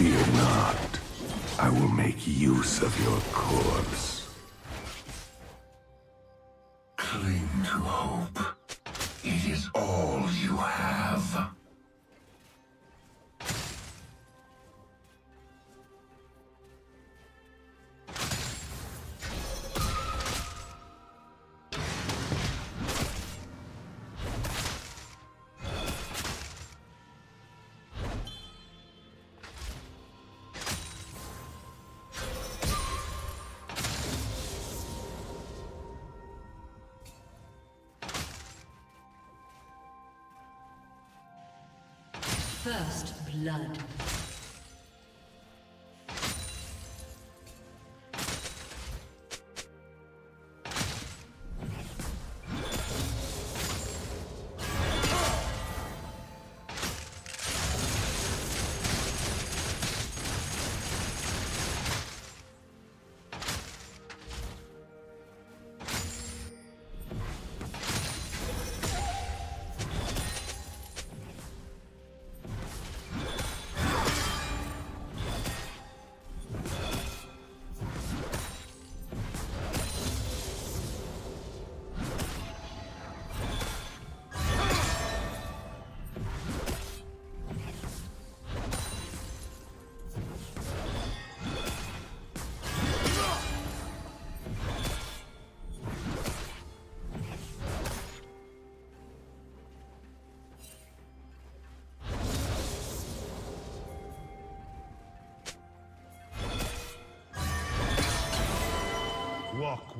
Fear not. I will make use of your corpse. Cling to hope. It is all you have.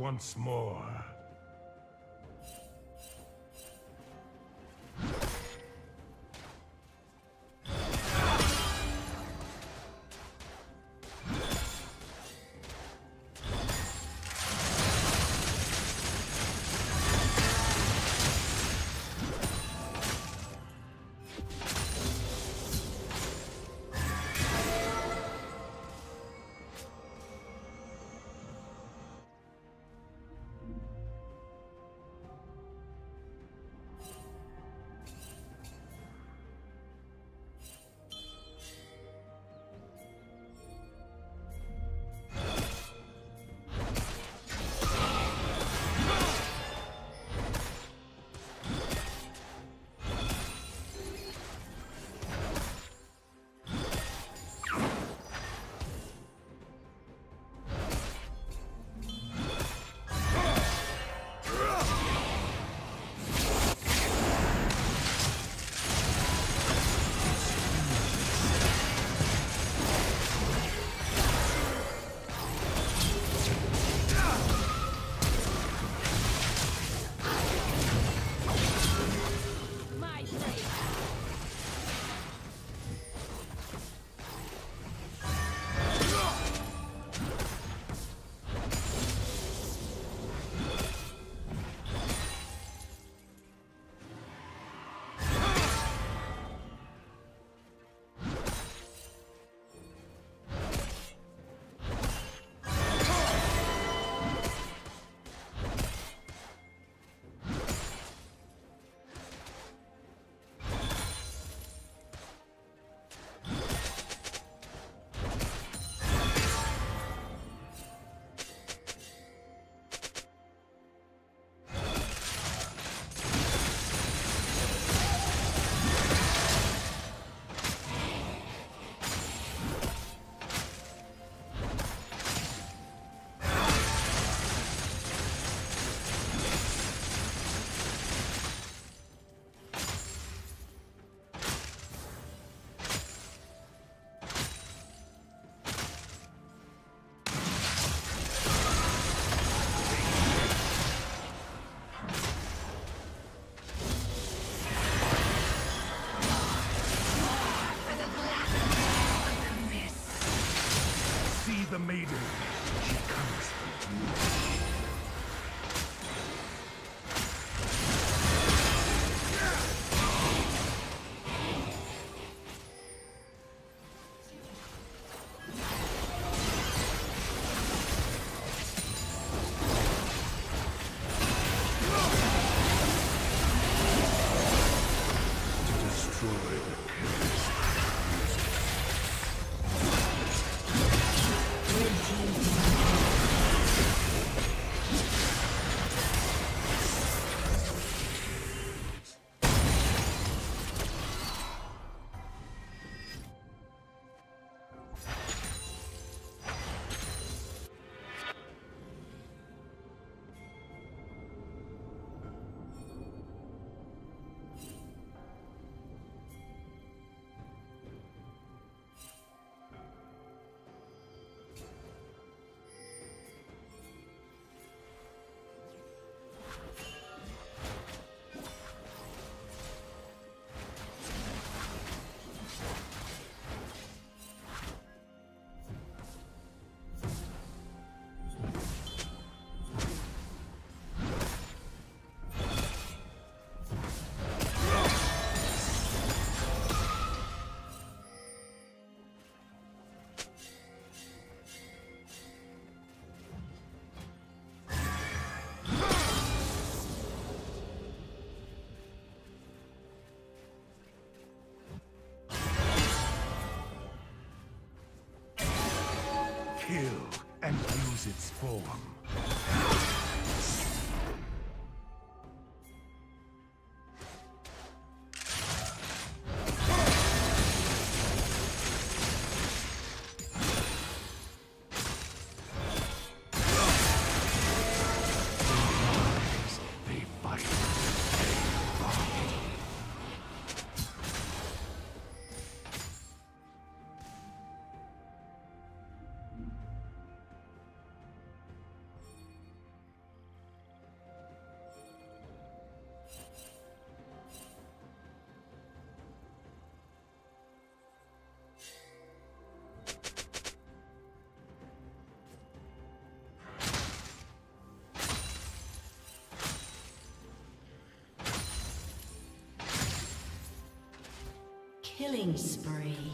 Once more. Use Killing spree.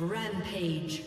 Rampage.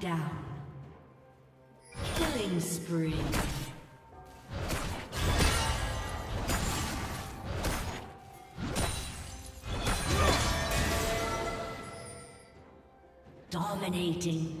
down. Killing spree. Dominating.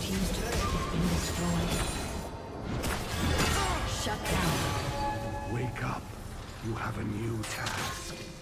team's turret has been destroyed. Shut down. Wake up. You have a new task.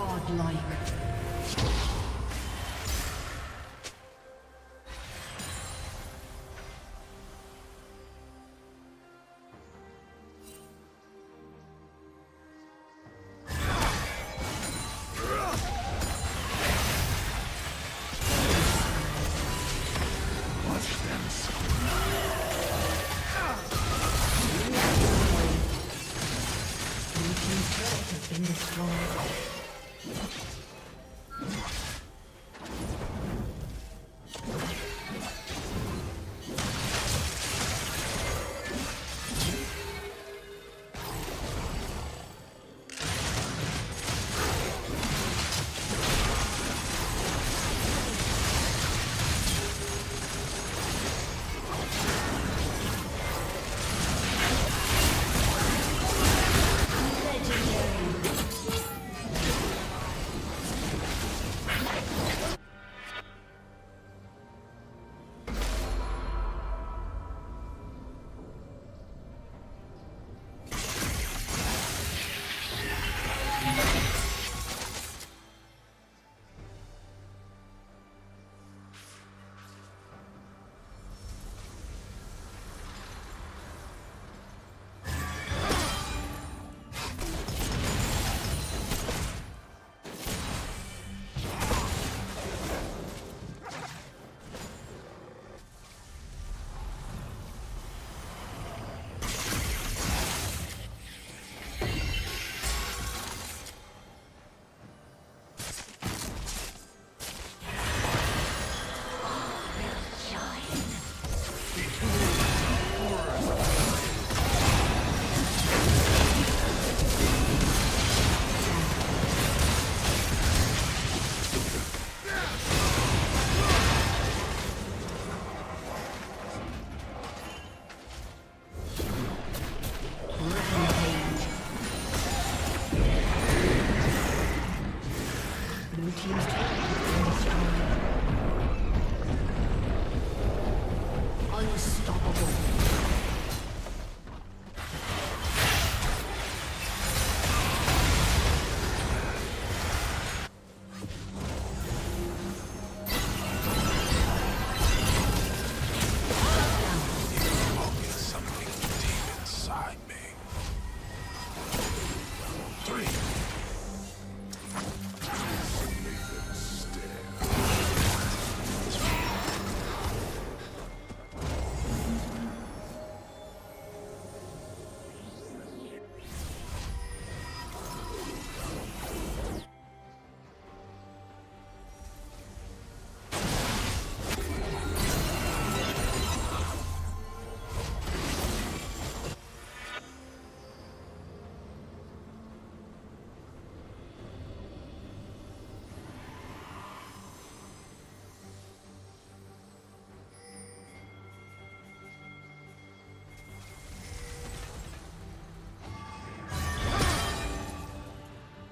Godlike.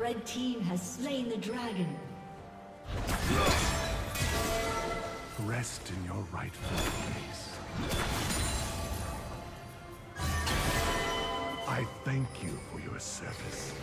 Red team has slain the dragon. Rest in your rightful place. I thank you for your service.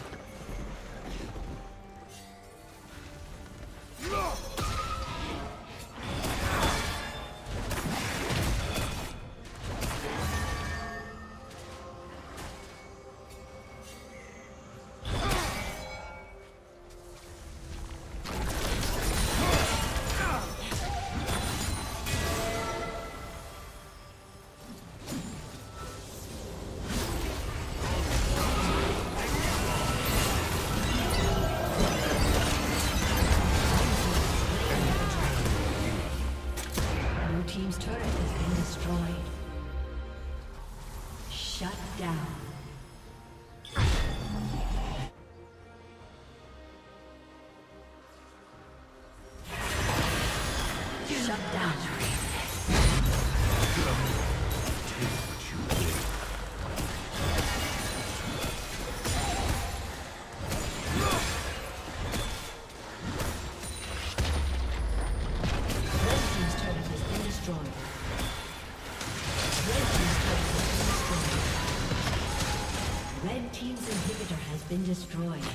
Destroyed.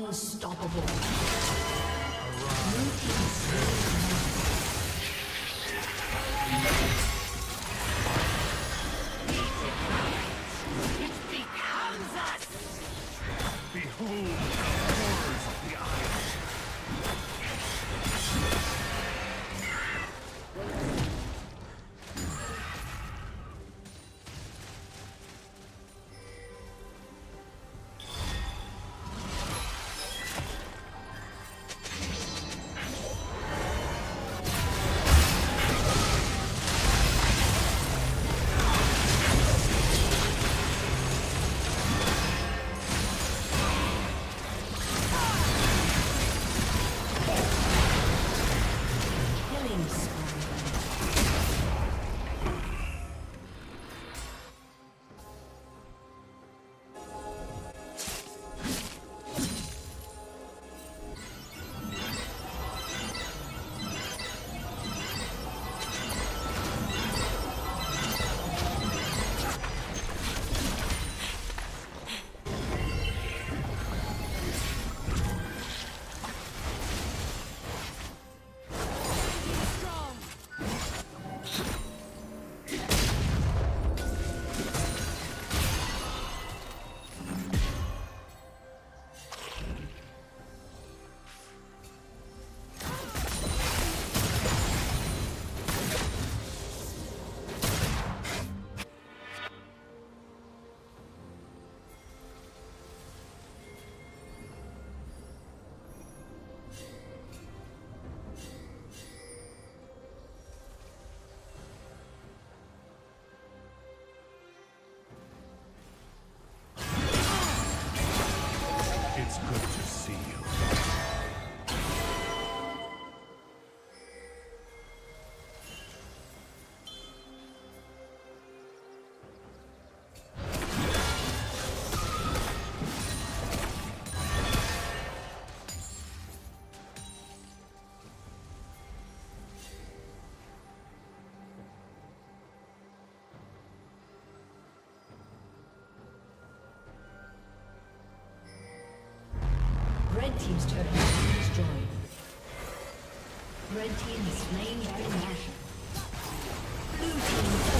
Unstoppable. Team's turret has been destroyed. Red team has slain Nashor. Blue team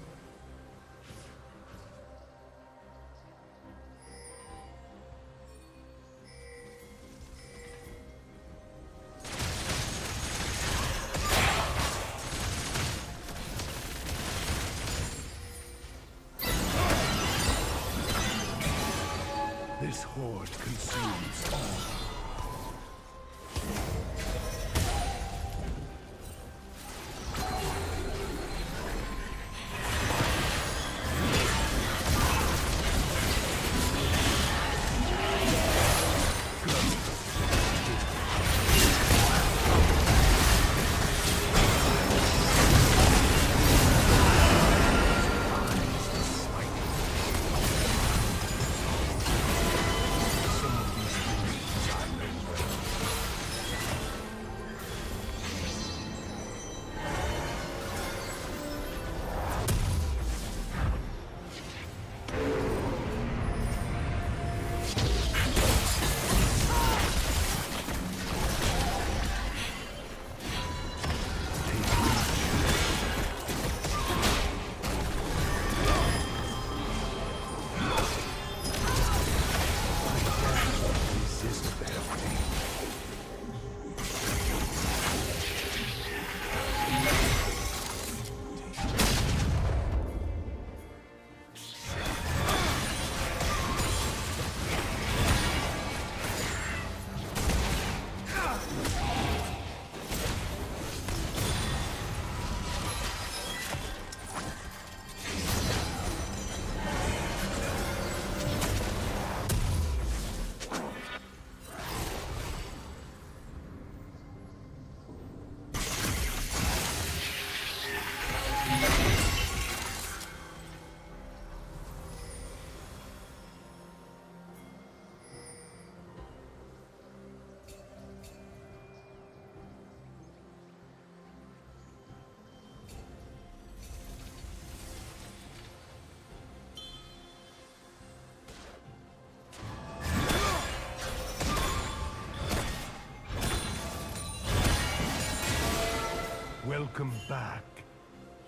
Welcome back.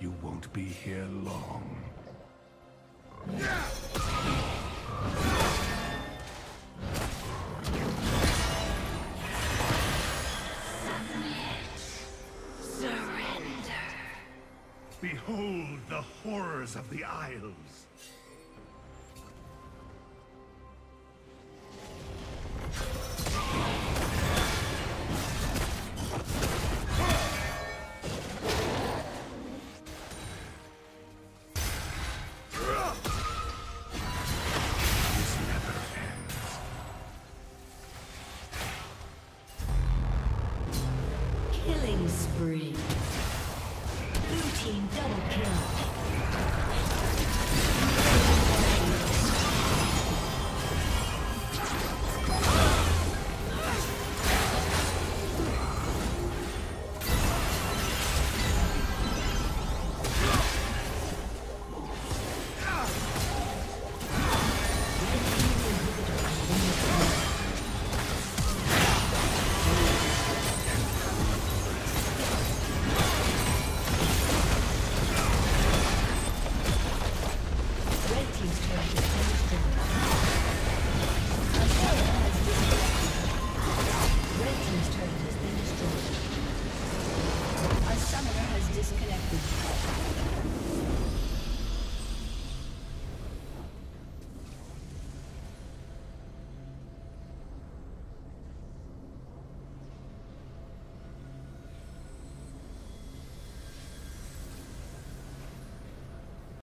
You won't be here long. Surrender. Behold the horrors of the Isles.